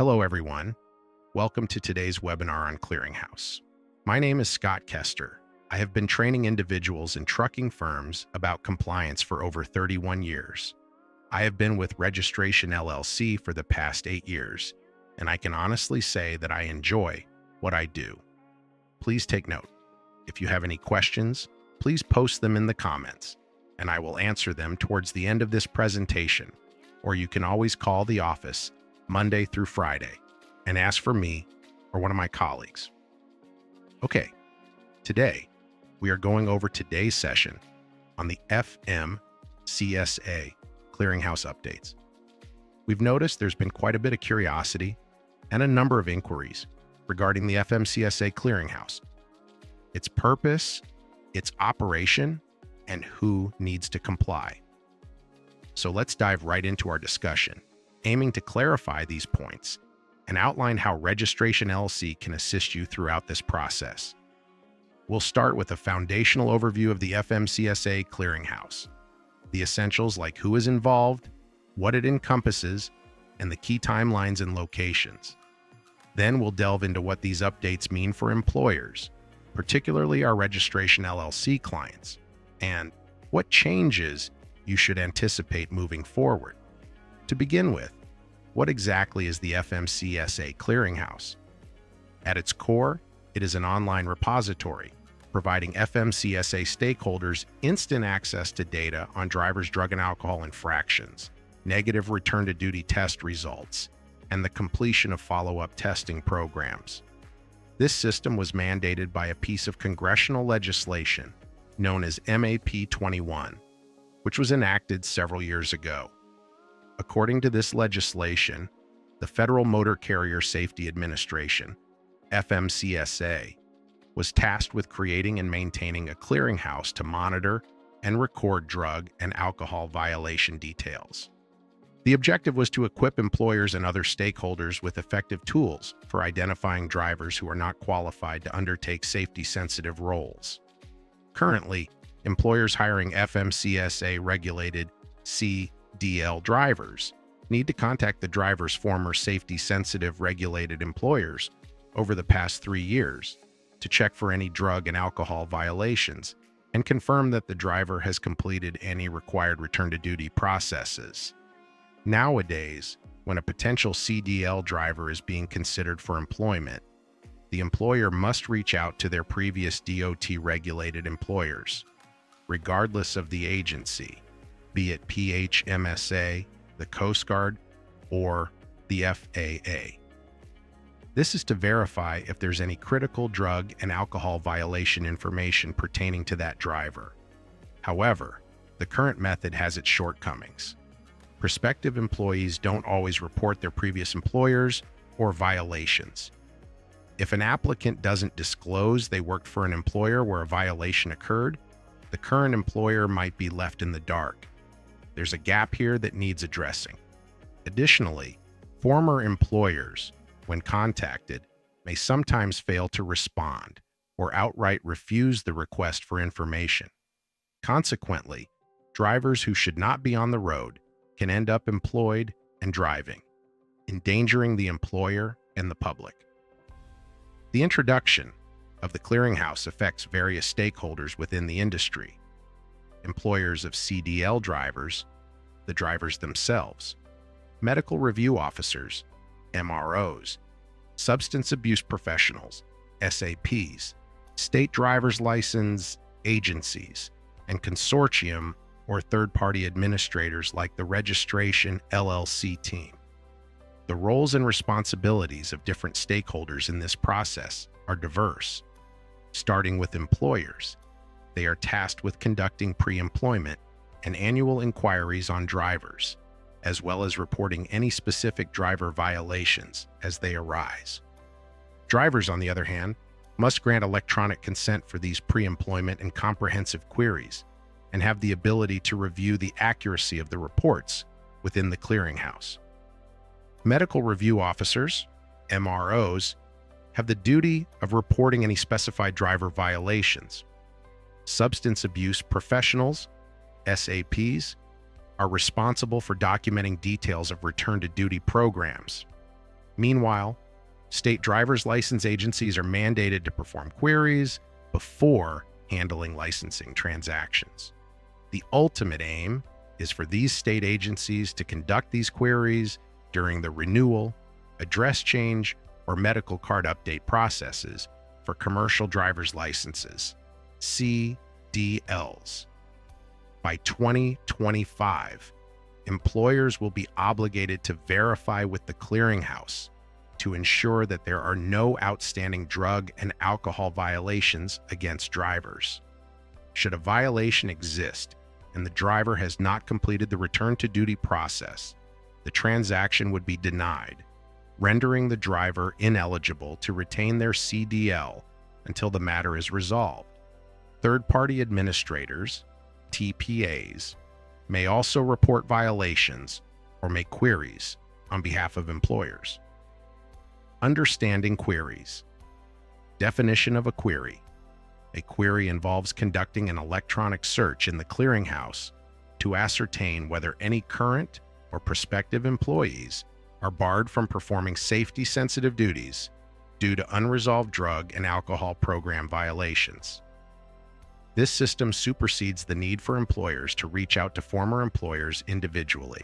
Hello, everyone. Welcome to today's webinar on Clearinghouse. My name is Scott Kester. I have been training individuals in trucking firms about compliance for over 31 years. I have been with Registration LLC for the past eight years, and I can honestly say that I enjoy what I do. Please take note. If you have any questions, please post them in the comments, and I will answer them towards the end of this presentation, or you can always call the office Monday through Friday and ask for me or one of my colleagues. Okay, today we are going over today's session on the FMCSA clearinghouse updates. We've noticed there's been quite a bit of curiosity and a number of inquiries regarding the FMCSA clearinghouse, its purpose, its operation, and who needs to comply. So let's dive right into our discussion, aiming to clarify these points and outline how Registration LLC can assist you throughout this process. We'll start with a foundational overview of the FMCSA clearinghouse, the essentials like who is involved, what it encompasses, and the key timelines and locations. Then we'll delve into what these updates mean for employers, particularly our Registration LLC clients, and what changes you should anticipate moving forward. To begin with, what exactly is the FMCSA Clearinghouse? At its core, it is an online repository providing FMCSA stakeholders instant access to data on drivers' drug and alcohol infractions, negative return to duty test results, and the completion of follow up testing programs. This system was mandated by a piece of congressional legislation known as MAP 21, which was enacted several years ago. According to this legislation, the Federal Motor Carrier Safety Administration, FMCSA, was tasked with creating and maintaining a clearinghouse to monitor and record drug and alcohol violation details. The objective was to equip employers and other stakeholders with effective tools for identifying drivers who are not qualified to undertake safety sensitive roles. Currently, employers hiring FMCSA regulated CDL drivers need to contact the driver's former safety sensitive regulated employers over the past three years to check for any drug and alcohol violations and confirm that the driver has completed any required return to duty processes. Nowadays, when a potential CDL driver is being considered for employment, the employer must reach out to their previous DOT regulated employers, regardless of the agency, be it PHMSA, the Coast Guard, or the FAA. This is to verify if there's any critical drug and alcohol violation information pertaining to that driver. However, the current method has its shortcomings. Prospective employees don't always report their previous employers or violations. If an applicant doesn't disclose they worked for an employer where a violation occurred, the current employer might be left in the dark. There's a gap here that needs addressing. Additionally, former employers when contacted, may sometimes fail to respond or outright refuse the request for information. Consequently, drivers who should not be on the road can end up employed and driving, endangering the employer and the public. The introduction of the clearinghouse affects various stakeholders within the industry employers of CDL drivers, the drivers themselves, medical review officers, MROs, substance abuse professionals, SAPs, state driver's license agencies, and consortium or third party administrators like the Registration LLC team. The roles and responsibilities of different stakeholders in this process are diverse. Starting with employers, they are tasked with conducting pre employment and annual inquiries on drivers as well as reporting any specific driver violations as they arise. Drivers, on the other hand, must grant electronic consent for these pre-employment and comprehensive queries and have the ability to review the accuracy of the reports within the clearinghouse. Medical review officers, MROs, have the duty of reporting any specified driver violations. Substance abuse professionals, SAPs, are responsible for documenting details of return to duty programs. Meanwhile, state driver's license agencies are mandated to perform queries before handling licensing transactions. The ultimate aim is for these state agencies to conduct these queries during the renewal, address change, or medical card update processes for commercial driver's licenses, CDLs. By 2025, employers will be obligated to verify with the clearinghouse to ensure that there are no outstanding drug and alcohol violations against drivers. Should a violation exist and the driver has not completed the return to duty process, the transaction would be denied, rendering the driver ineligible to retain their CDL until the matter is resolved. Third party administrators, TPAs, may also report violations or make queries on behalf of employers. Understanding queries. Definition of a query. A query involves conducting an electronic search in the clearinghouse to ascertain whether any current or prospective employees are barred from performing safety sensitive duties due to unresolved drug and alcohol program violations. This system supersedes the need for employers to reach out to former employers individually.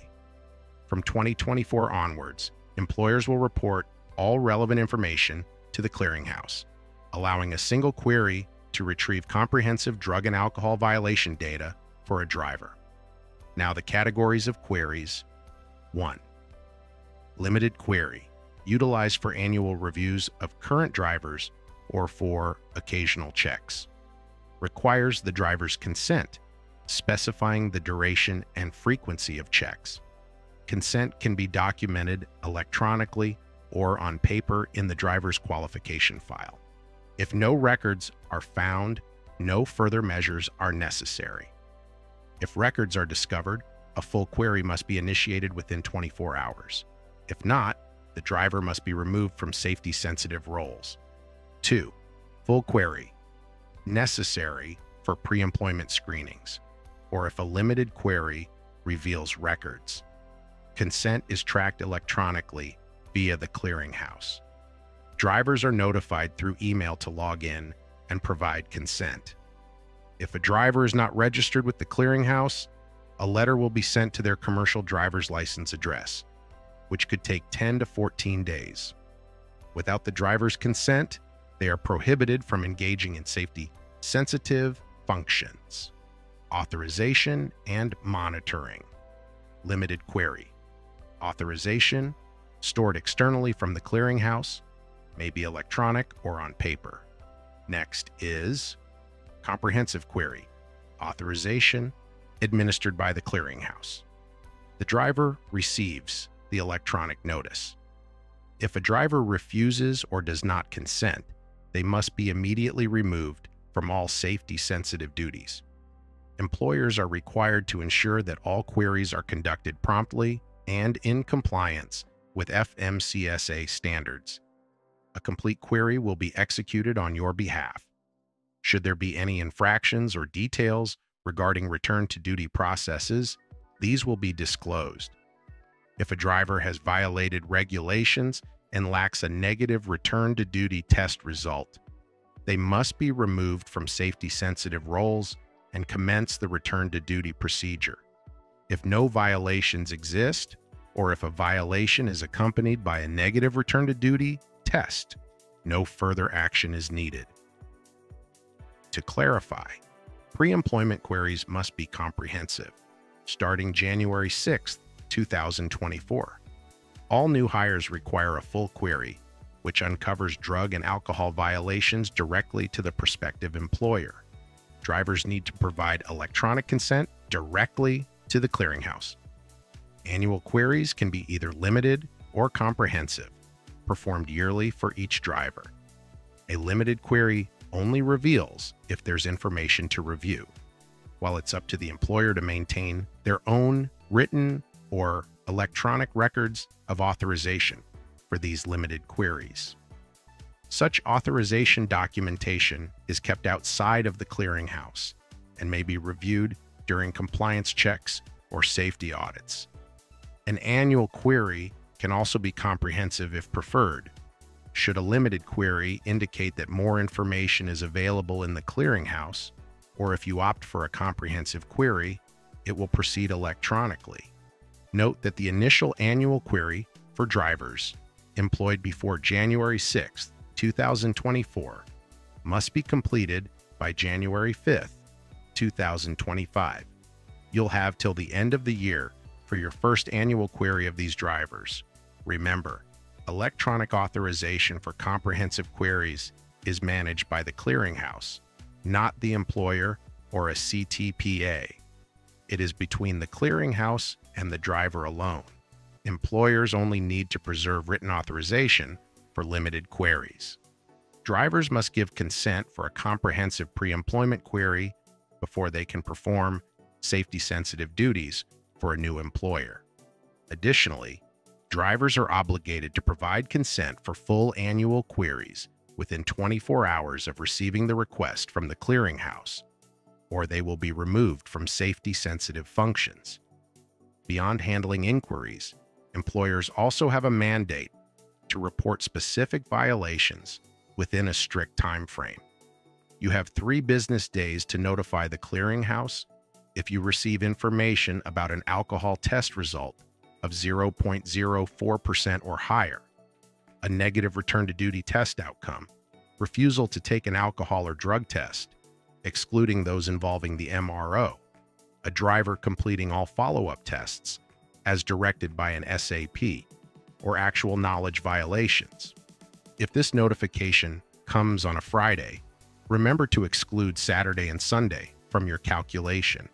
From 2024 onwards, employers will report all relevant information to the clearinghouse, allowing a single query to retrieve comprehensive drug and alcohol violation data for a driver. Now, the categories of queries 1. Limited query, utilized for annual reviews of current drivers or for occasional checks requires the driver's consent, specifying the duration and frequency of checks. Consent can be documented electronically or on paper in the driver's qualification file. If no records are found, no further measures are necessary. If records are discovered, a full query must be initiated within 24 hours. If not, the driver must be removed from safety sensitive roles. 2. Full query necessary for pre employment screenings, or if a limited query reveals records. Consent is tracked electronically via the clearinghouse. Drivers are notified through email to log in and provide consent. If a driver is not registered with the clearinghouse, a letter will be sent to their commercial driver's license address, which could take 10 to 14 days. Without the driver's consent, they are prohibited from engaging in safety sensitive functions, authorization and monitoring, limited query, authorization stored externally from the clearinghouse, may be electronic or on paper. Next is comprehensive query, authorization administered by the clearinghouse. The driver receives the electronic notice. If a driver refuses or does not consent, they must be immediately removed from all safety sensitive duties. Employers are required to ensure that all queries are conducted promptly and in compliance with FMCSA standards. A complete query will be executed on your behalf. Should there be any infractions or details regarding return to duty processes, these will be disclosed. If a driver has violated regulations and lacks a negative return to duty test result. They must be removed from safety sensitive roles and commence the return to duty procedure. If no violations exist, or if a violation is accompanied by a negative return to duty test, no further action is needed. To clarify, pre employment queries must be comprehensive, starting January 6, 2024. All new hires require a full query, which uncovers drug and alcohol violations directly to the prospective employer. Drivers need to provide electronic consent directly to the clearinghouse. Annual queries can be either limited or comprehensive, performed yearly for each driver. A limited query only reveals if there's information to review, while it's up to the employer to maintain their own written or electronic records of authorization for these limited queries. Such authorization documentation is kept outside of the clearinghouse and may be reviewed during compliance checks or safety audits. An annual query can also be comprehensive if preferred. Should a limited query indicate that more information is available in the clearinghouse, or if you opt for a comprehensive query, it will proceed electronically. Note that the initial annual query for drivers employed before January 6, 2024 must be completed by January 5, 2025. You'll have till the end of the year for your first annual query of these drivers. Remember, electronic authorization for comprehensive queries is managed by the clearinghouse, not the employer or a CTPA. It is between the clearinghouse and the driver alone. Employers only need to preserve written authorization for limited queries. Drivers must give consent for a comprehensive pre-employment query before they can perform safety-sensitive duties for a new employer. Additionally, drivers are obligated to provide consent for full annual queries within 24 hours of receiving the request from the clearinghouse, or they will be removed from safety-sensitive functions. Beyond handling inquiries, employers also have a mandate to report specific violations within a strict time frame. You have three business days to notify the clearinghouse if you receive information about an alcohol test result of 0.04% or higher, a negative return to duty test outcome, refusal to take an alcohol or drug test, excluding those involving the MRO, a driver completing all follow-up tests as directed by an SAP, or actual knowledge violations. If this notification comes on a Friday, remember to exclude Saturday and Sunday from your calculation.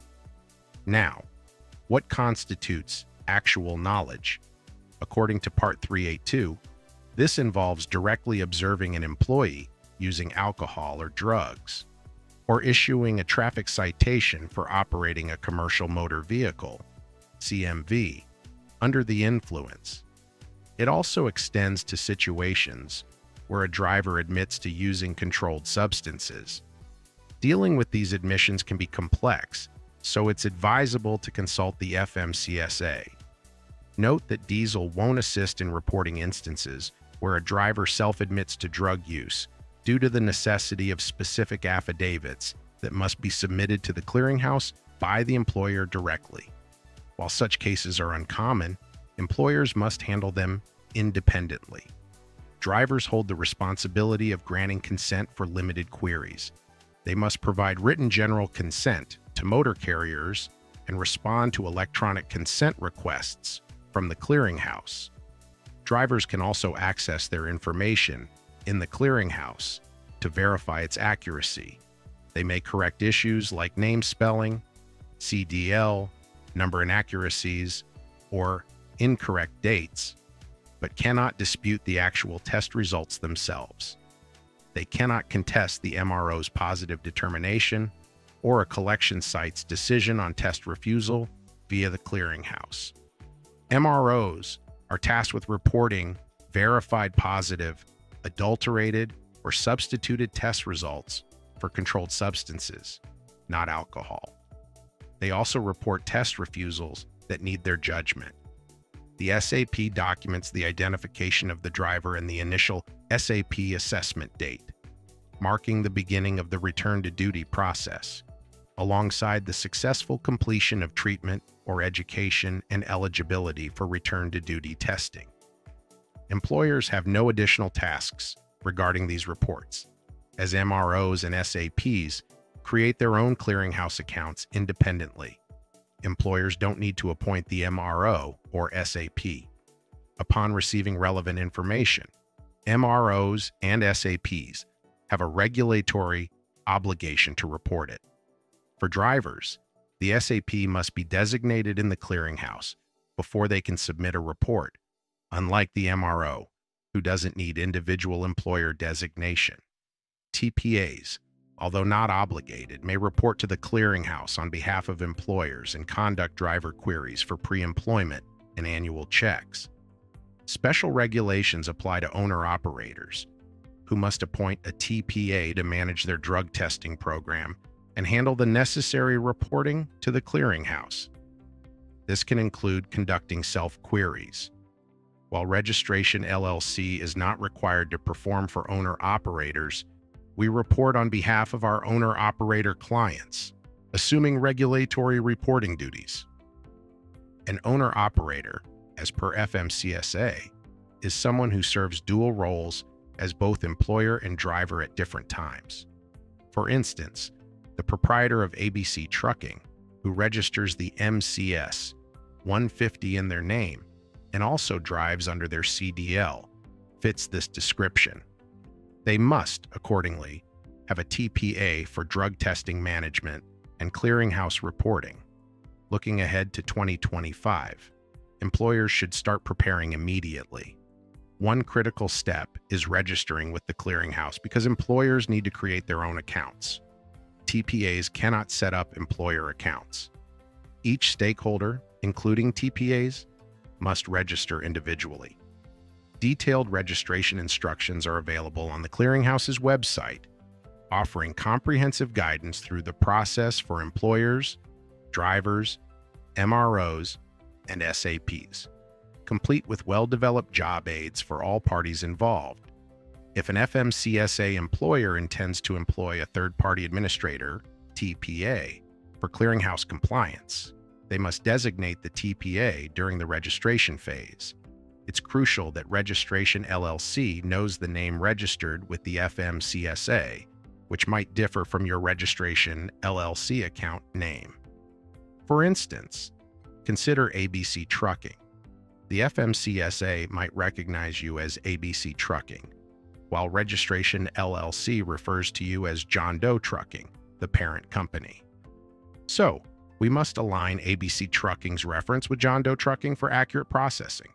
Now, what constitutes actual knowledge? According to Part 382, this involves directly observing an employee using alcohol or drugs, or issuing a traffic citation for operating a commercial motor vehicle, CMV, under the influence. It also extends to situations where a driver admits to using controlled substances. Dealing with these admissions can be complex, so it's advisable to consult the FMCSA. Note that Diesel won't assist in reporting instances where a driver self-admits to drug use due to the necessity of specific affidavits that must be submitted to the clearinghouse by the employer directly. While such cases are uncommon, employers must handle them independently drivers hold the responsibility of granting consent for limited queries. They must provide written general consent to motor carriers and respond to electronic consent requests from the clearinghouse. Drivers can also access their information in the clearinghouse to verify its accuracy. They may correct issues like name spelling, CDL, number inaccuracies, or incorrect dates but cannot dispute the actual test results themselves. They cannot contest the MRO's positive determination or a collection site's decision on test refusal via the clearinghouse. MROs are tasked with reporting verified positive, adulterated, or substituted test results for controlled substances, not alcohol. They also report test refusals that need their judgment. The SAP documents the identification of the driver and the initial SAP assessment date, marking the beginning of the return to duty process, alongside the successful completion of treatment or education and eligibility for return to duty testing. Employers have no additional tasks regarding these reports, as MROs and SAPs create their own clearinghouse accounts independently employers don't need to appoint the MRO or SAP. Upon receiving relevant information, MROs and SAPs have a regulatory obligation to report it. For drivers, the SAP must be designated in the clearinghouse before they can submit a report, unlike the MRO, who doesn't need individual employer designation. TPAs although not obligated, may report to the clearinghouse on behalf of employers and conduct driver queries for pre-employment and annual checks. Special regulations apply to owner-operators, who must appoint a TPA to manage their drug testing program and handle the necessary reporting to the clearinghouse. This can include conducting self-queries. While Registration LLC is not required to perform for owner operators, we report on behalf of our owner operator clients, assuming regulatory reporting duties. An owner operator, as per FMCSA, is someone who serves dual roles as both employer and driver at different times. For instance, the proprietor of ABC Trucking, who registers the MCS 150 in their name and also drives under their CDL, fits this description. They must, accordingly, have a TPA for drug testing management and clearinghouse reporting. Looking ahead to 2025, employers should start preparing immediately. One critical step is registering with the clearinghouse because employers need to create their own accounts. TPAs cannot set up employer accounts. Each stakeholder, including TPAs, must register individually. Detailed registration instructions are available on the Clearinghouse's website, offering comprehensive guidance through the process for employers, drivers, MROs, and SAPs, complete with well-developed job aids for all parties involved. If an FMCSA employer intends to employ a third-party administrator, TPA, for clearinghouse compliance, they must designate the TPA during the registration phase it's crucial that Registration LLC knows the name registered with the FMCSA, which might differ from your Registration LLC account name. For instance, consider ABC Trucking. The FMCSA might recognize you as ABC Trucking, while Registration LLC refers to you as John Doe Trucking, the parent company. So, we must align ABC Trucking's reference with John Doe Trucking for accurate processing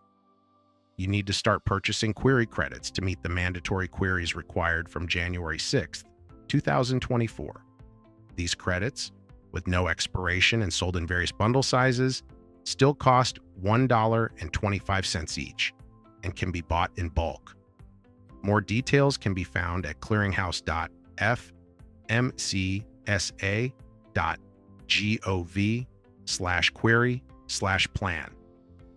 you need to start purchasing query credits to meet the mandatory queries required from January 6, 2024. These credits, with no expiration and sold in various bundle sizes, still cost $1.25 each and can be bought in bulk. More details can be found at clearinghouse.fmcsa.gov slash query slash plan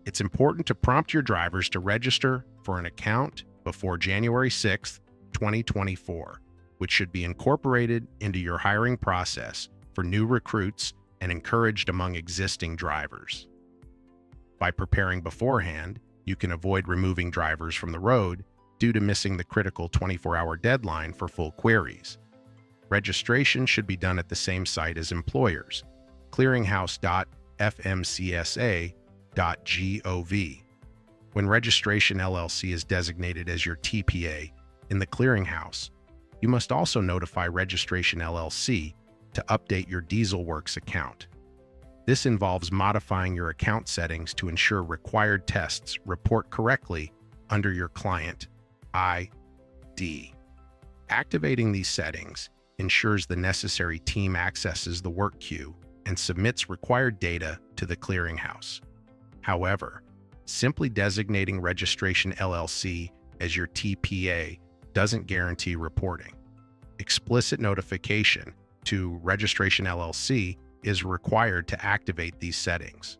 it's important to prompt your drivers to register for an account before January 6, 2024, which should be incorporated into your hiring process for new recruits and encouraged among existing drivers. By preparing beforehand, you can avoid removing drivers from the road due to missing the critical 24 hour deadline for full queries. Registration should be done at the same site as employers, clearinghouse.fmcsa Gov. When Registration LLC is designated as your TPA in the clearinghouse, you must also notify Registration LLC to update your DieselWorks account. This involves modifying your account settings to ensure required tests report correctly under your client ID. Activating these settings ensures the necessary team accesses the work queue and submits required data to the clearinghouse. However, simply designating Registration LLC as your TPA doesn't guarantee reporting. Explicit notification to Registration LLC is required to activate these settings.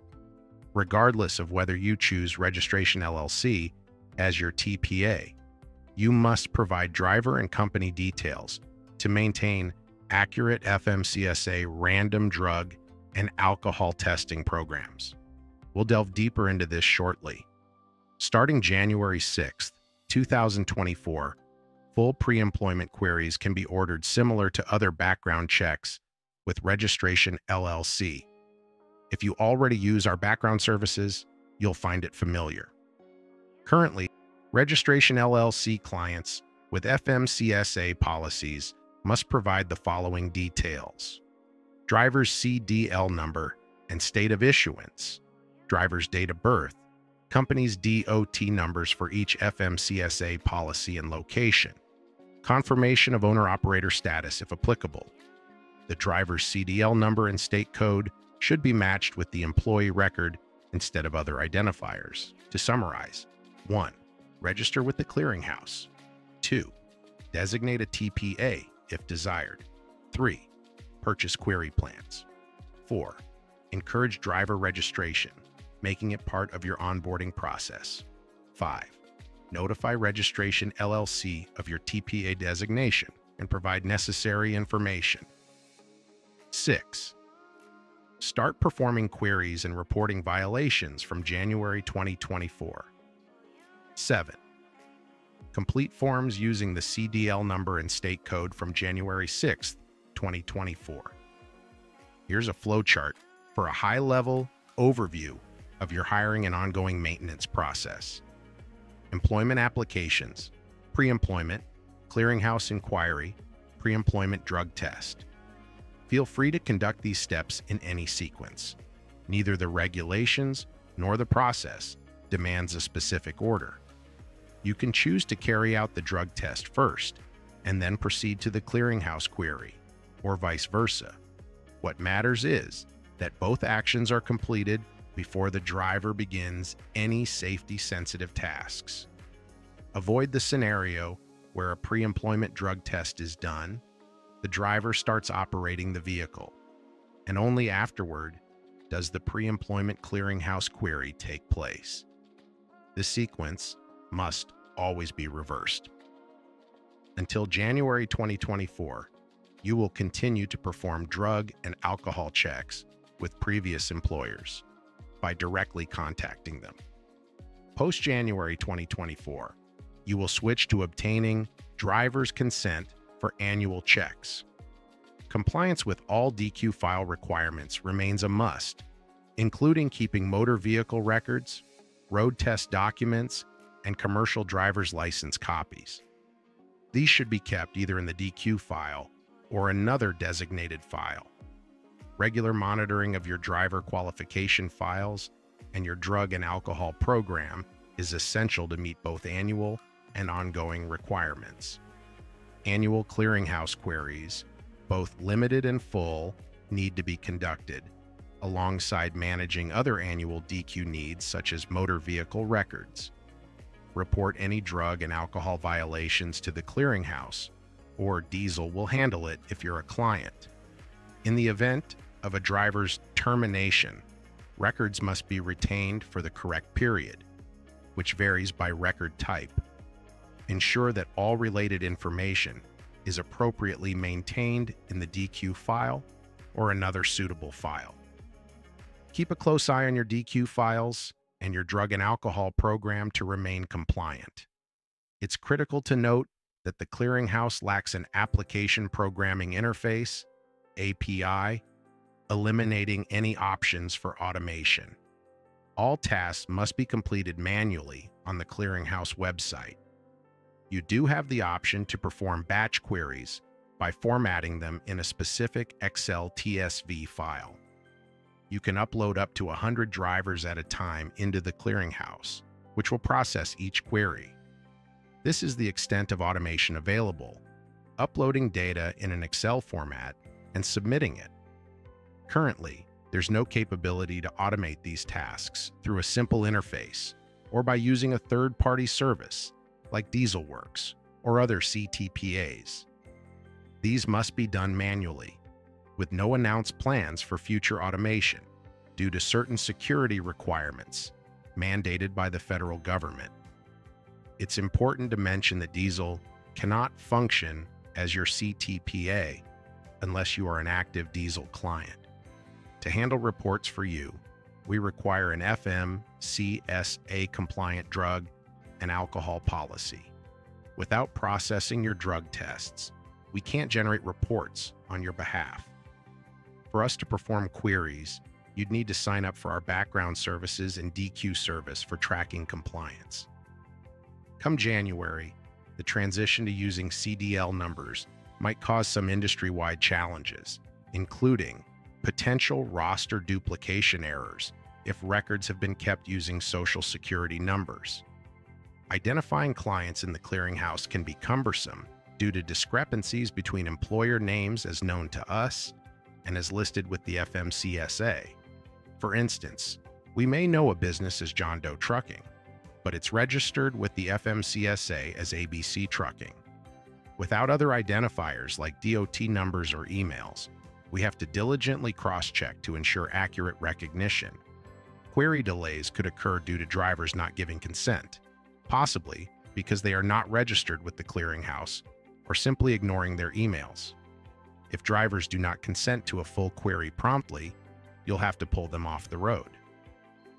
Regardless of whether you choose Registration LLC as your TPA, you must provide driver and company details to maintain accurate FMCSA random drug and alcohol testing programs. We'll delve deeper into this shortly. Starting January 6th, 2024, full pre employment queries can be ordered similar to other background checks with Registration LLC. If you already use our background services, you'll find it familiar. Currently, Registration LLC clients with FMCSA policies must provide the following details driver's CDL number and state of issuance, driver's date of birth, company's DOT numbers for each FMCSA policy and location, confirmation of owner-operator status if applicable. The driver's CDL number and state code should be matched with the employee record instead of other identifiers. To summarize, 1. Register with the clearinghouse. 2. Designate a TPA if desired. 3. Purchase query plans. 4. Encourage driver registration making it part of your onboarding process. 5. Notify Registration LLC of your TPA designation and provide necessary information. 6. Start performing queries and reporting violations from January 2024. 7. Complete forms using the CDL number and state code from January 6, 2024. Here's a flowchart for a high-level overview of your hiring and ongoing maintenance process. Employment applications, pre-employment, clearinghouse inquiry, pre-employment drug test. Feel free to conduct these steps in any sequence. Neither the regulations nor the process demands a specific order. You can choose to carry out the drug test first and then proceed to the clearinghouse query, or vice versa. What matters is that both actions are completed before the driver begins any safety-sensitive tasks. Avoid the scenario where a pre-employment drug test is done the driver starts operating the vehicle, and only afterward does the pre-employment clearinghouse query take place. The sequence must always be reversed. Until January 2024, you will continue to perform drug and alcohol checks with previous employers by directly contacting them. Post-January 2024, you will switch to obtaining driver's consent for annual checks. Compliance with all DQ file requirements remains a must, including keeping motor vehicle records, road test documents, and commercial driver's license copies. These should be kept either in the DQ file or another designated file. Regular monitoring of your driver qualification files and your drug and alcohol program is essential to meet both annual and ongoing requirements annual clearinghouse queries, both limited and full, need to be conducted, alongside managing other annual DQ needs such as motor vehicle records. Report any drug and alcohol violations to the clearinghouse, or Diesel will handle it if you're a client. In the event of a driver's termination, records must be retained for the correct period, which varies by record type ensure that all related information is appropriately maintained in the DQ file or another suitable file. Keep a close eye on your DQ files and your drug and alcohol program to remain compliant. It's critical to note that the clearinghouse lacks an application programming interface, API, eliminating any options for automation. All tasks must be completed manually on the clearinghouse website you do have the option to perform batch queries by formatting them in a specific Excel TSV file. You can upload up to 100 drivers at a time into the clearinghouse, which will process each query. This is the extent of automation available, uploading data in an Excel format and submitting it. Currently, there's no capability to automate these tasks through a simple interface or by using a third-party service like DieselWorks or other CTPAs. These must be done manually, with no announced plans for future automation due to certain security requirements mandated by the federal government. It's important to mention that Diesel cannot function as your CTPA unless you are an active Diesel client. To handle reports for you, we require an FMCSA compliant drug and alcohol policy. Without processing your drug tests, we can't generate reports on your behalf. For us to perform queries, you'd need to sign up for our background services and DQ service for tracking compliance. Come January, the transition to using CDL numbers might cause some industry-wide challenges, including potential roster duplication errors if records have been kept using Social Security numbers. Identifying clients in the clearinghouse can be cumbersome due to discrepancies between employer names as known to us and is listed with the FMCSA. For instance, we may know a business as John Doe Trucking, but it's registered with the FMCSA as ABC Trucking. Without other identifiers like DOT numbers or emails, we have to diligently cross-check to ensure accurate recognition. Query delays could occur due to drivers not giving consent, possibly because they are not registered with the clearinghouse or simply ignoring their emails. If drivers do not consent to a full query promptly, you'll have to pull them off the road.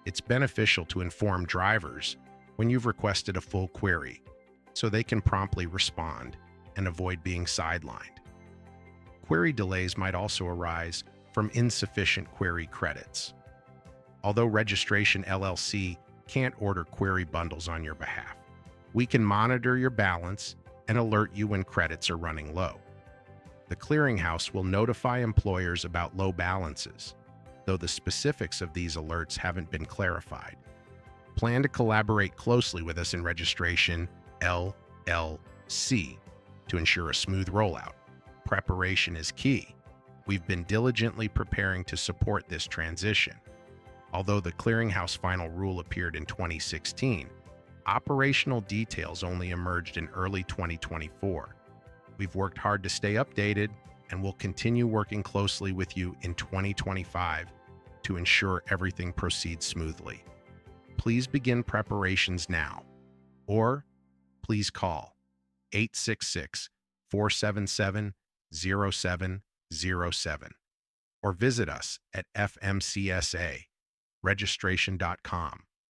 It's beneficial to inform drivers when you've requested a full query so they can promptly respond and avoid being sidelined. Query delays might also arise from insufficient query credits. Although Registration LLC can't order query bundles on your behalf, we can monitor your balance and alert you when credits are running low. The clearinghouse will notify employers about low balances, though the specifics of these alerts haven't been clarified. Plan to collaborate closely with us in registration LLC to ensure a smooth rollout. Preparation is key. We've been diligently preparing to support this transition. Although the clearinghouse final rule appeared in 2016, operational details only emerged in early 2024. We've worked hard to stay updated and will continue working closely with you in 2025 to ensure everything proceeds smoothly. Please begin preparations now, or please call 866 477 0707 or visit us at fmcsa registration.com